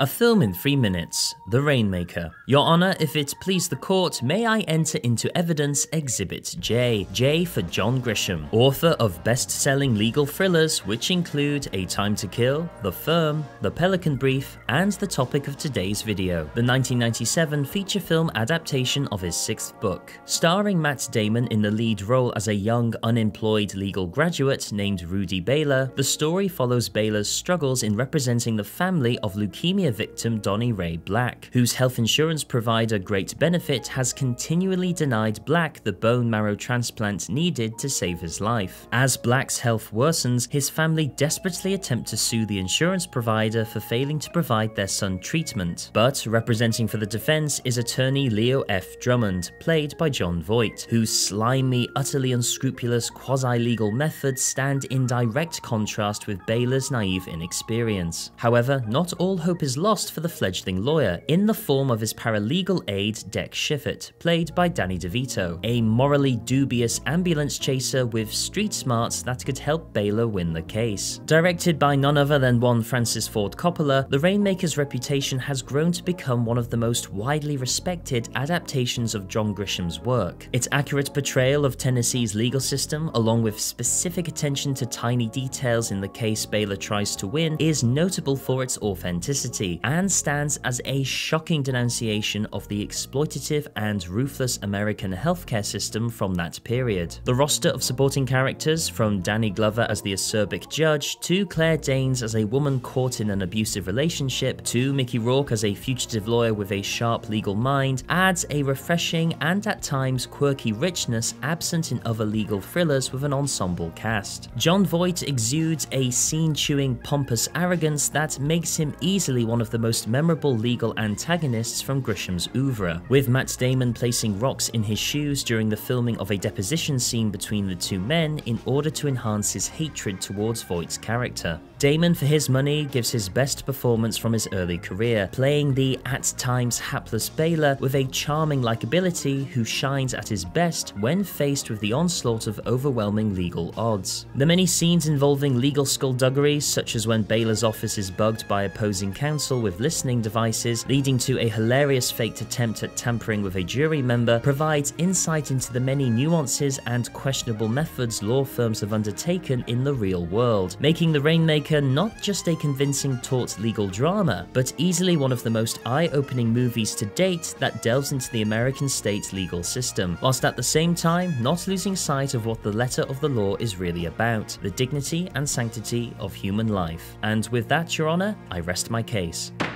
A film in three minutes, The Rainmaker. Your Honour, if it please the court, may I enter into evidence Exhibit J. J for John Grisham, author of best-selling legal thrillers which include A Time to Kill, The Firm, The Pelican Brief, and the topic of today's video, the 1997 feature film adaptation of his sixth book. Starring Matt Damon in the lead role as a young, unemployed legal graduate named Rudy Baylor, the story follows Baylor's struggles in representing the family of leukemia victim Donnie Ray Black, whose health insurance provider Great Benefit has continually denied Black the bone marrow transplant needed to save his life. As Black's health worsens, his family desperately attempt to sue the insurance provider for failing to provide their son treatment. But representing for the defense is attorney Leo F. Drummond, played by Jon Voight, whose slimy, utterly unscrupulous quasi-legal methods stand in direct contrast with Baylor's naive inexperience. However, not all hope is lost for the fledgling lawyer in the form of his paralegal aide Deck Shifflet, played by Danny DeVito, a morally dubious ambulance chaser with street smarts that could help Baylor win the case. Directed by none other than one Francis Ford Coppola, The Rainmaker's reputation has grown to become one of the most widely respected adaptations of John Grisham's work. Its accurate portrayal of Tennessee's legal system, along with specific attention to tiny details in the case Baylor tries to win, is notable for its authenticity and stands as a shocking denunciation of the exploitative and ruthless American healthcare system from that period. The roster of supporting characters, from Danny Glover as the acerbic judge, to Claire Danes as a woman caught in an abusive relationship, to Mickey Rourke as a fugitive lawyer with a sharp legal mind, adds a refreshing and at times quirky richness absent in other legal thrillers with an ensemble cast. Jon Voight exudes a scene-chewing pompous arrogance that makes him easily one of the most memorable legal antagonists from Grisham's oeuvre, with Matt Damon placing rocks in his shoes during the filming of a deposition scene between the two men in order to enhance his hatred towards Voight's character. Damon, for his money, gives his best performance from his early career, playing the at times hapless Baylor with a charming likability who shines at his best when faced with the onslaught of overwhelming legal odds. The many scenes involving legal skullduggery, such as when Baylor's office is bugged by opposing counsel with listening devices, leading to a hilarious faked attempt at tampering with a jury member, provides insight into the many nuances and questionable methods law firms have undertaken in the real world, making The Rainmaker not just a convincing taut legal drama, but easily one of the most eye-opening movies to date that delves into the American state legal system, whilst at the same time not losing sight of what the letter of the law is really about, the dignity and sanctity of human life. And with that, Your Honour, I rest my case space.